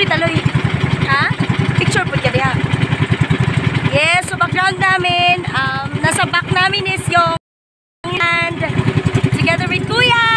Ilang Taloy. Ha? Picture po ka diha. Yes, so background namin, um, nasa back namin is yung and together with Kuya